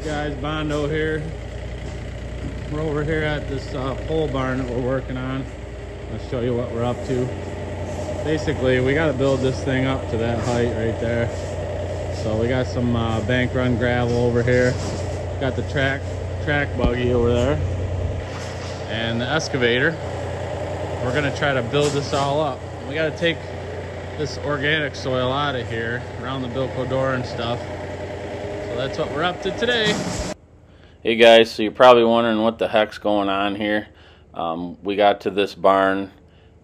Hey guys, Bondo here. We're over here at this uh, pole barn that we're working on. I'll show you what we're up to. Basically, we got to build this thing up to that height right there. So we got some uh, bank run gravel over here. Got the track track buggy over there, and the excavator. We're gonna try to build this all up. We got to take this organic soil out of here around the Bilco door and stuff. That's what we're up to today. Hey guys, so you're probably wondering what the heck's going on here. Um, we got to this barn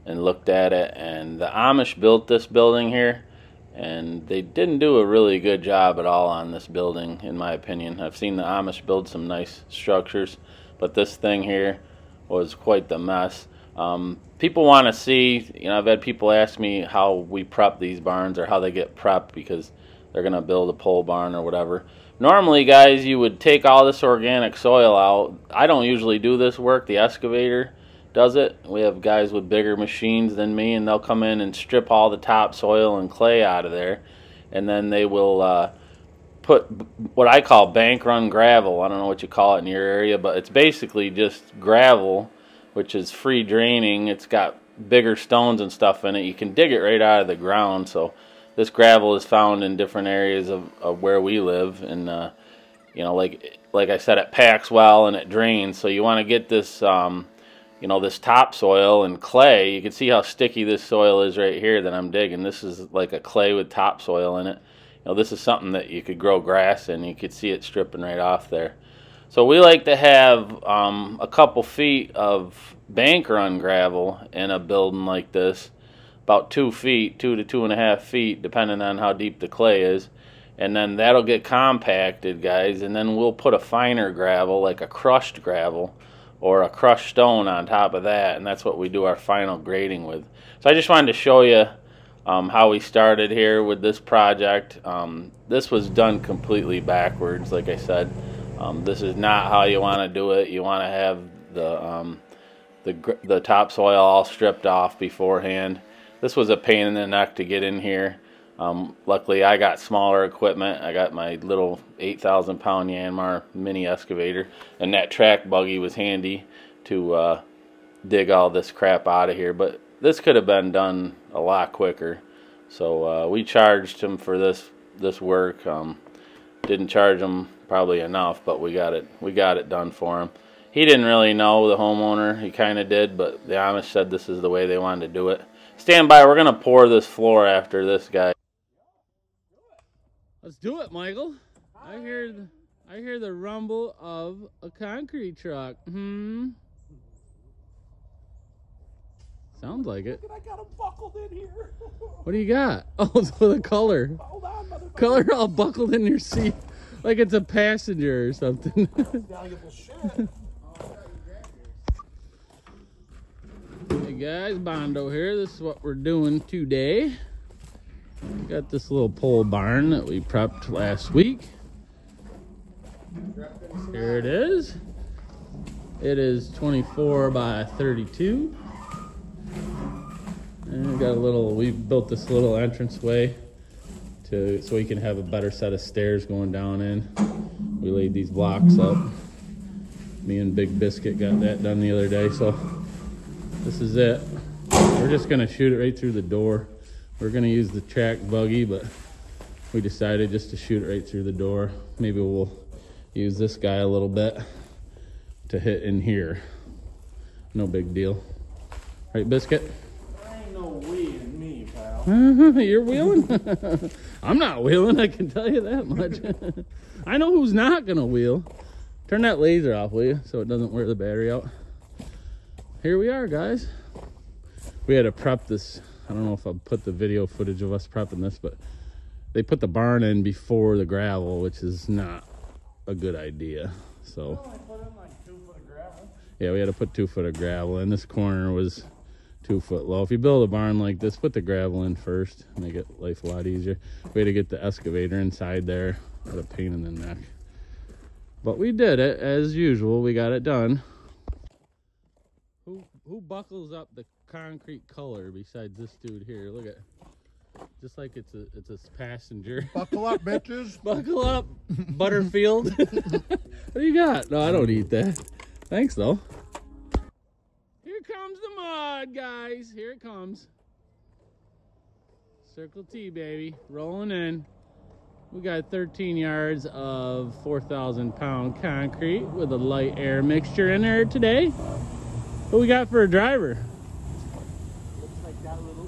and looked at it, and the Amish built this building here, and they didn't do a really good job at all on this building, in my opinion. I've seen the Amish build some nice structures, but this thing here was quite the mess. Um, people want to see, you know, I've had people ask me how we prep these barns or how they get prepped because they're going to build a pole barn or whatever. Normally, guys, you would take all this organic soil out. I don't usually do this work. The excavator does it. We have guys with bigger machines than me, and they'll come in and strip all the topsoil and clay out of there. And then they will uh, put what I call bank run gravel. I don't know what you call it in your area, but it's basically just gravel which is free draining. It's got bigger stones and stuff in it. You can dig it right out of the ground. So this gravel is found in different areas of, of where we live. And, uh, you know, like like I said, it packs well and it drains. So you want to get this, um, you know, this topsoil and clay. You can see how sticky this soil is right here that I'm digging. This is like a clay with topsoil in it. You know, this is something that you could grow grass in. You could see it stripping right off there. So we like to have um, a couple feet of bank run gravel in a building like this, about two feet, two to two and a half feet, depending on how deep the clay is. And then that'll get compacted, guys, and then we'll put a finer gravel, like a crushed gravel, or a crushed stone on top of that, and that's what we do our final grading with. So I just wanted to show you um, how we started here with this project. Um, this was done completely backwards, like I said. Um, this is not how you want to do it. You want to have the um, the the topsoil all stripped off beforehand. This was a pain in the neck to get in here. Um, luckily, I got smaller equipment. I got my little 8,000 pound Yanmar mini excavator, and that track buggy was handy to uh, dig all this crap out of here. But this could have been done a lot quicker. So uh, we charged him for this this work. Um, didn't charge him probably enough, but we got it we got it done for him. He didn't really know the homeowner. He kind of did, but the Amish said this is the way they wanted to do it. Stand by. We're gonna pour this floor after this guy. Let's do it, Michael. I hear the, I hear the rumble of a concrete truck. Hmm. Sounds like it. I got them buckled in here. What do you got? Oh, so the color. Hold on, motherfucker. Color all buckled in your seat. Like it's a passenger or something. guys, Bondo here. This is what we're doing today. Got this little pole barn that we prepped last week. Here it is. It is 24 by 32. And we got a little, we built this little entranceway to so we can have a better set of stairs going down in. We laid these blocks up. Me and Big Biscuit got that done the other day, so this is it. We're just gonna shoot it right through the door. We're gonna use the track buggy, but we decided just to shoot it right through the door. Maybe we'll use this guy a little bit to hit in here. No big deal. Right, Biscuit? I ain't no we in me, pal. You're wheeling? I'm not wheeling, I can tell you that much. I know who's not gonna wheel. Turn that laser off, will you? So it doesn't wear the battery out. Here we are, guys. We had to prep this. I don't know if I'll put the video footage of us prepping this, but they put the barn in before the gravel, which is not a good idea. So oh, I put in like two foot of gravel. yeah, we had to put two foot of gravel, and this corner was two foot low. If you build a barn like this, put the gravel in first, make it life a lot easier. We had to get the excavator inside there. What a pain in the neck. But we did it as usual. We got it done. Who buckles up the concrete color besides this dude here? Look at just like it's a it's a passenger. Buckle up, bitches. Buckle up, Butterfield. what do you got? No, I don't eat that. Thanks though. Here comes the mud, guys. Here it comes. Circle T, baby, rolling in. We got 13 yards of 4,000 pound concrete with a light air mixture in there today. What we got for a driver? Looks like that little.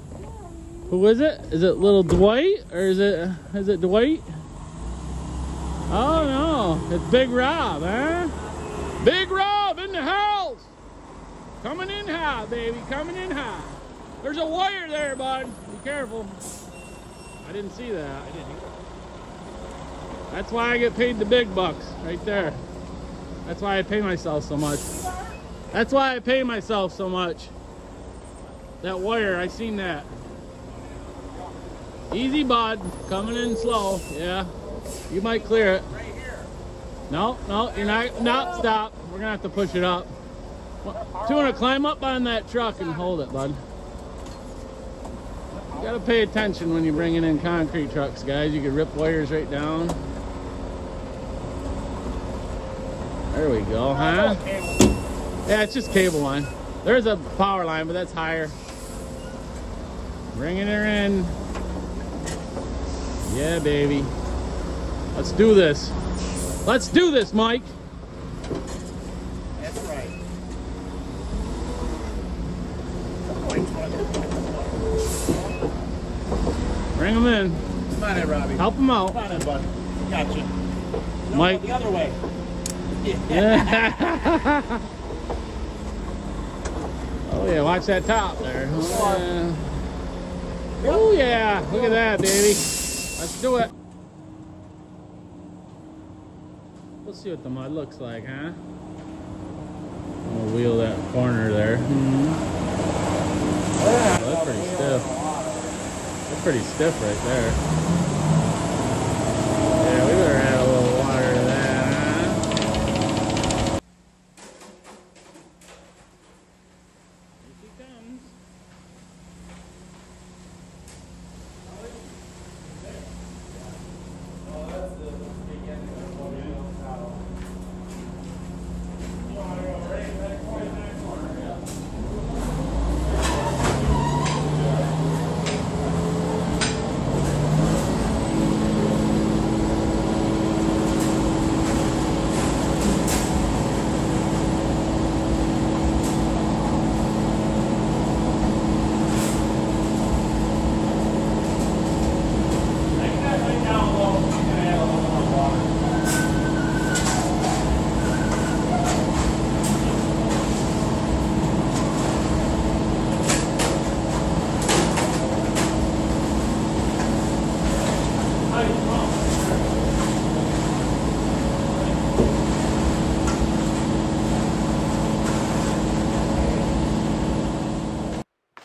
Who is it? Is it little Dwight or is it is it Dwight? Oh no, it's Big Rob, huh? Big Rob in the house. Coming in high, baby, coming in high. There's a wire there, bud. Be careful. I didn't see that. I didn't. That's why I get paid the big bucks, right there. That's why I pay myself so much. That's why I pay myself so much. That wire, I seen that. Easy, bud. Coming in slow. Yeah. You might clear it. No, no, you're not. No, stop. We're gonna have to push it up. Tuna, climb up on that truck and hold it, bud. You gotta pay attention when you're bringing in concrete trucks, guys. You could rip wires right down. There we go, huh? Yeah, it's just cable line. There's a power line, but that's higher. Bringing her in. Yeah, baby. Let's do this. Let's do this, Mike. That's right. Bring them in. Come on in, Robbie. Help them out. Come on in, bud. Gotcha. No, Mike. The other way. Yeah. oh yeah, watch that top there. Oh yeah. Oh, yeah. Look at that, baby. Let's do it. We'll see what the mud looks like, huh? We'll wheel that corner there. Oh, that's pretty stiff. That's pretty stiff right there. Yeah, we better add a little water to that, huh? Here she comes.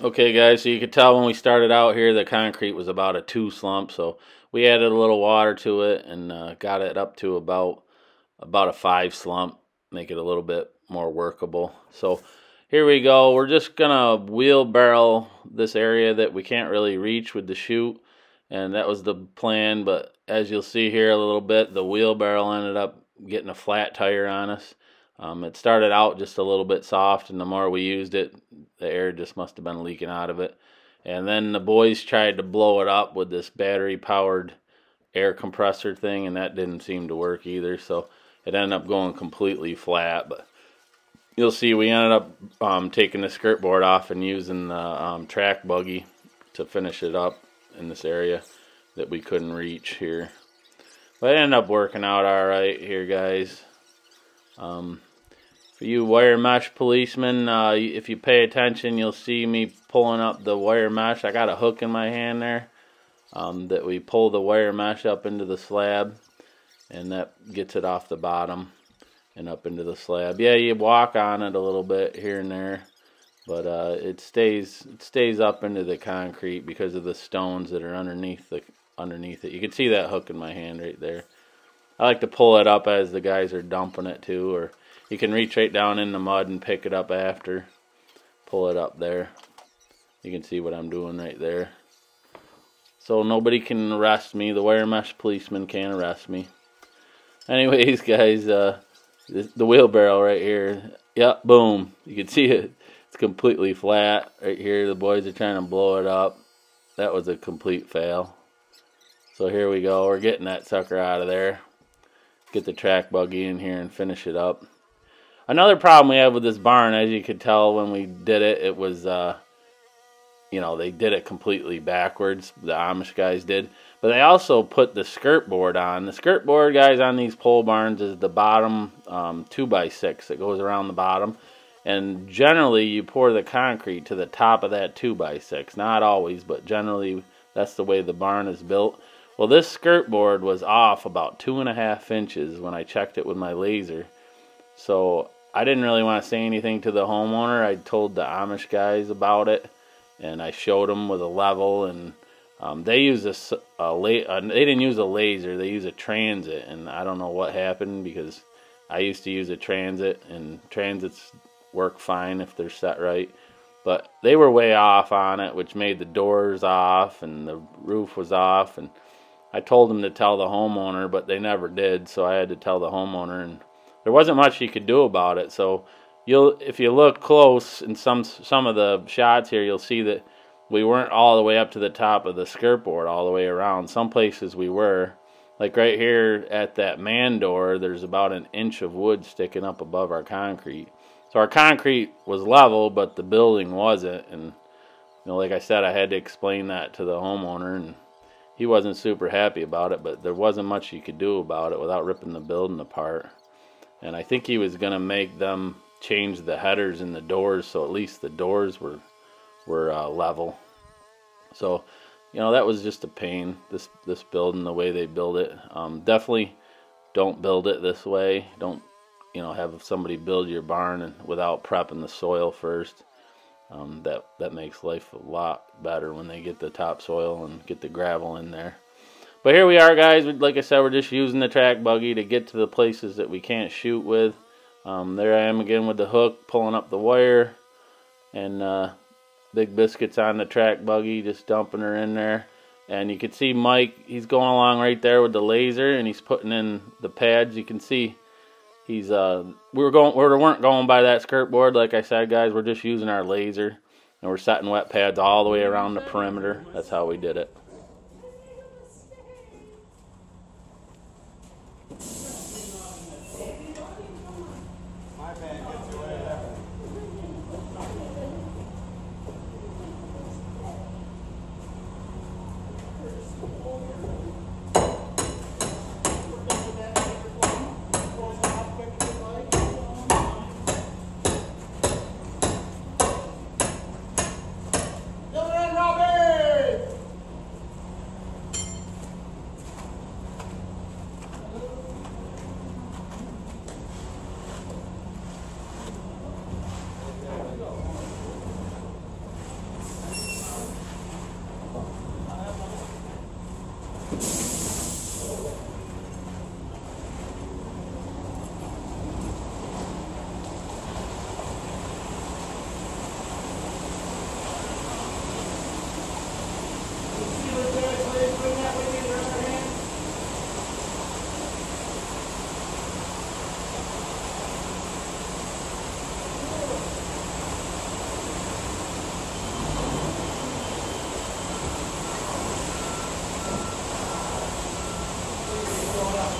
Okay, guys, so you could tell when we started out here the concrete was about a two slump, so we added a little water to it and uh, got it up to about about a five slump, make it a little bit more workable. So here we go. We're just gonna wheelbarrow this area that we can't really reach with the chute, and that was the plan. But as you'll see here a little bit, the wheelbarrow ended up getting a flat tire on us. Um, it started out just a little bit soft, and the more we used it, the air just must have been leaking out of it. And then the boys tried to blow it up with this battery powered air compressor thing, and that didn't seem to work either. So it ended up going completely flat. But you'll see, we ended up um, taking the skirt board off and using the um, track buggy to finish it up in this area that we couldn't reach here. But it ended up working out all right here, guys. Um, you wire mesh policemen, uh, if you pay attention, you'll see me pulling up the wire mesh. I got a hook in my hand there um, that we pull the wire mesh up into the slab, and that gets it off the bottom and up into the slab. Yeah, you walk on it a little bit here and there, but uh, it stays it stays up into the concrete because of the stones that are underneath the underneath it. You can see that hook in my hand right there. I like to pull it up as the guys are dumping it too, or you can reach right down in the mud and pick it up after. Pull it up there. You can see what I'm doing right there. so nobody can arrest me. The wire mesh policeman can't arrest me. Anyways, guys, uh, the, the wheelbarrow right here. Yep, boom. You can see it. It's completely flat right here. The boys are trying to blow it up. That was a complete fail. So here we go. We're getting that sucker out of there. Get the track buggy in here and finish it up. Another problem we have with this barn, as you could tell when we did it, it was, uh, you know, they did it completely backwards. The Amish guys did. But they also put the skirt board on. The skirt board, guys, on these pole barns is the bottom um, 2x6 that goes around the bottom. And generally, you pour the concrete to the top of that 2x6. Not always, but generally, that's the way the barn is built. Well, this skirt board was off about two and a half inches when I checked it with my laser. So I didn't really want to say anything to the homeowner. I told the Amish guys about it, and I showed them with a level, and um, they use a, a la- uh, they didn't use a laser. They use a transit, and I don't know what happened because I used to use a transit, and transits work fine if they're set right. But they were way off on it, which made the doors off and the roof was off. And I told them to tell the homeowner, but they never did. So I had to tell the homeowner, and there wasn't much he could do about it. So you'll if you look close in some some of the shots here, you'll see that we weren't all the way up to the top of the skirt board all the way around. Some places we were. Like right here at that man door, there's about an inch of wood sticking up above our concrete. So our concrete was level, but the building wasn't. And you know, like I said, I had to explain that to the homeowner, and he wasn't super happy about it. But there wasn't much he could do about it without ripping the building apart and I think he was going to make them change the headers in the doors so at least the doors were were uh, level. So, you know, that was just a pain. This this building, the way they build it, um, definitely don't build it this way. Don't you know have somebody build your barn and without prepping the soil first. Um, that that makes life a lot better when they get the topsoil and get the gravel in there. But here we are, guys. Like I said, we're just using the track buggy to get to the places that we can't shoot with. Um, there I am again with the hook, pulling up the wire. And uh, Big Biscuit's on the track buggy, just dumping her in there. And you can see Mike, he's going along right there with the laser, and he's putting in the pads. You can see he's, uh, we, were going, we weren't going by that skirt board, like I said, guys. We're just using our laser. And we're setting wet pads all the way around the perimeter. That's how we did it.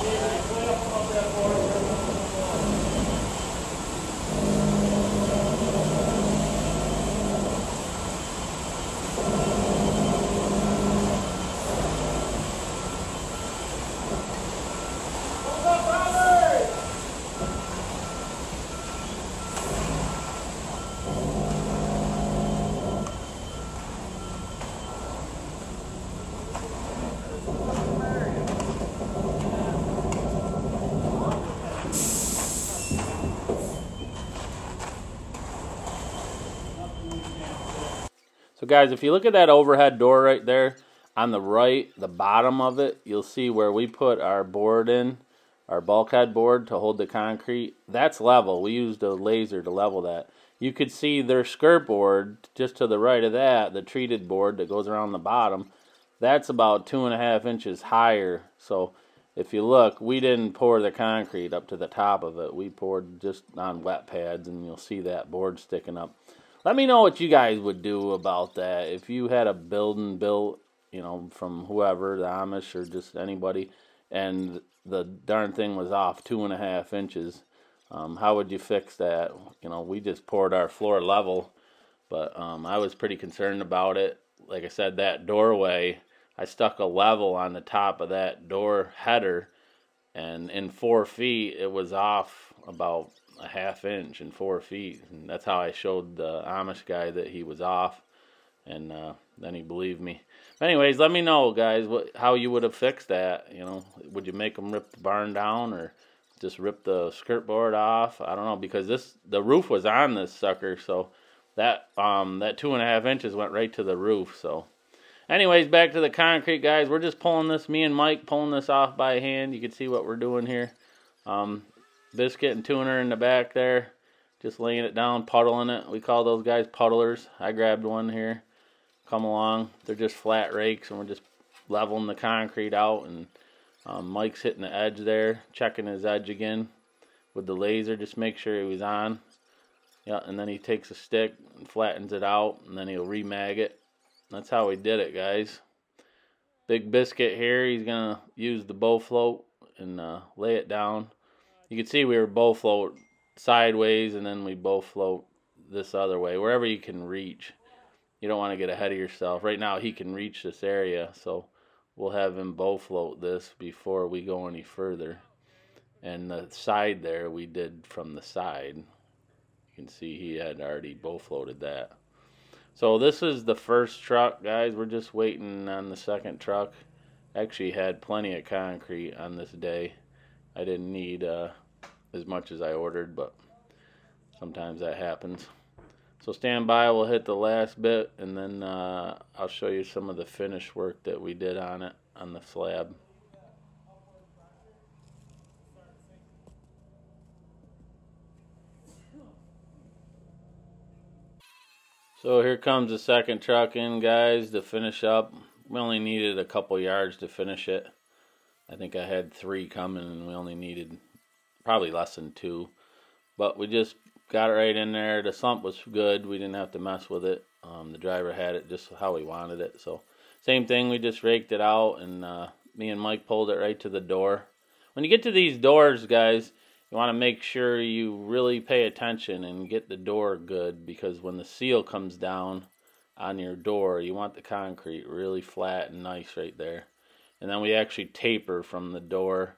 Yeah. So guys, if you look at that overhead door right there, on the right, the bottom of it, you'll see where we put our board in, our bulkhead board to hold the concrete. That's level. We used a laser to level that. You could see their skirt board just to the right of that, the treated board that goes around the bottom. That's about two and a half inches higher. So if you look, we didn't pour the concrete up to the top of it. We poured just on wet pads, and you'll see that board sticking up. Let me know what you guys would do about that. If you had a building built, you know, from whoever, the Amish or just anybody, and the darn thing was off two and a half inches, um, how would you fix that? You know, we just poured our floor level, but um, I was pretty concerned about it. Like I said, that doorway I stuck a level on the top of that door header, and in four feet, it was off about a half inch and four feet. And that's how I showed the Amish guy that he was off, and uh, then he believed me. anyways, let me know, guys, what how you would have fixed that. You know, would you make them rip the barn down or just rip the skirt board off? I don't know because this the roof was on this sucker, so that um that two and a half inches went right to the roof. So Anyways, back to the concrete, guys. We're just pulling this, me and Mike pulling this off by hand. You can see what we're doing here. Um, biscuit and tuna in the back there. Just laying it down, puddling it. We call those guys puddlers. I grabbed one here. Come along. They're just flat rakes, and we're just leveling the concrete out. And um, Mike's hitting the edge there, checking his edge again with the laser. Just make sure he was on. Yeah, and then he takes a stick and flattens it out, and then he'll remag it that's how we did it, guys. Big biscuit here. He's going to use the bull float and uh, lay it down. You can see we were bull float sideways and then we bull float this other way. Wherever you can reach. You don't want to get ahead of yourself. Right now he can reach this area. So we'll have him bull float this before we go any further. And the side there we did from the side. You can see he had already bull floated that. So this is the first truck, guys. We're just waiting on the second truck. Actually had plenty of concrete on this day. I didn't need uh, as much as I ordered, but sometimes that happens. So stand by, we'll hit the last bit, and then uh, I'll show you some of the finish work that we did on it, on the slab. So here comes the second truck in, guys, to finish up. We only needed a couple yards to finish it. I think I had three coming, and we only needed probably less than two. But we just got it right in there. The slump was good. We didn't have to mess with it. Um, the driver had it just how he wanted it. So same thing. We just raked it out, and uh, me and Mike pulled it right to the door. When you get to these doors, guys, you want to make sure you really pay attention and get the door good because when the seal comes down on your door, you want the concrete really flat and nice right there. And then we actually taper from the door,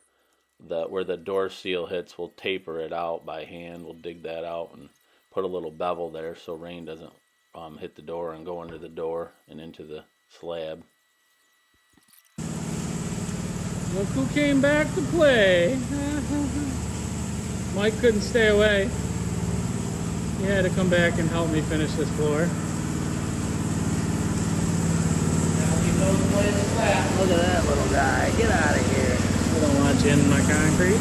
the where the door seal hits, we'll taper it out by hand. We'll dig that out and put a little bevel there so rain doesn't um, hit the door and go under the door and into the slab. Look who came back to play. Mike couldn't stay away. He had to come back and help me finish this floor. Look at that little guy. Get out of here. I don't want you in my concrete.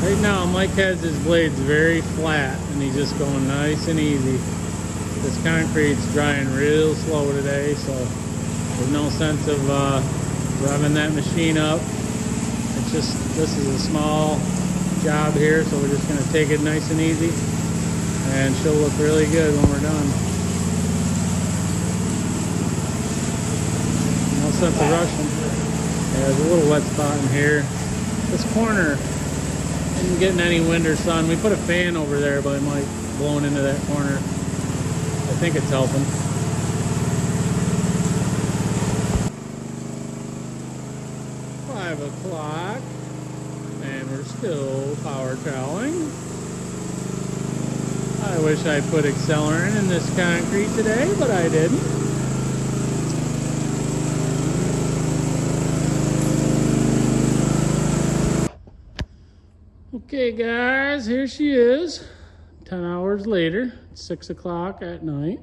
Right now, Mike has his blades very flat and he's just going nice and easy. This concrete's drying real slow today, so there's no sense of uh, revving that machine up. It's just, this is a small job here, so we're just going to take it nice and easy. And she'll look really good when we're done. No sense of rushing. There's a little wet spot in here. This corner isn't getting any wind or sun. We put a fan over there, but it might blowing into that corner. I think it's helping. Five o'clock and we're still power troweling. I wish I put accelerant in this concrete today, but I didn't. Okay guys, here she is. 10 hours later, 6 o'clock at night.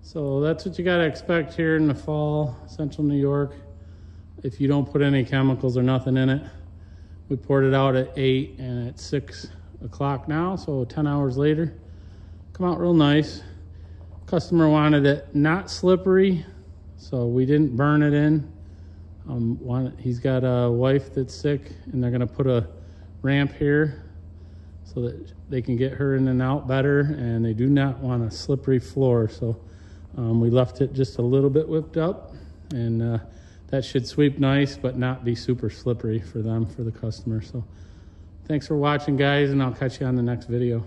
So that's what you gotta expect here in the fall, central New York, if you don't put any chemicals or nothing in it. We poured it out at 8 and it's 6 o'clock now, so 10 hours later. Come out real nice. Customer wanted it not slippery, So we didn't burn it in. Um, one, he's got a wife that's sick, and they're gonna put a ramp here so that they can get her in and out better. And they do not want a slippery floor, so um, we left it just a little bit whipped up, and uh, that should sweep nice, but not be super slippery for them for the customer. So thanks for watching, guys, and I'll catch you on the next video.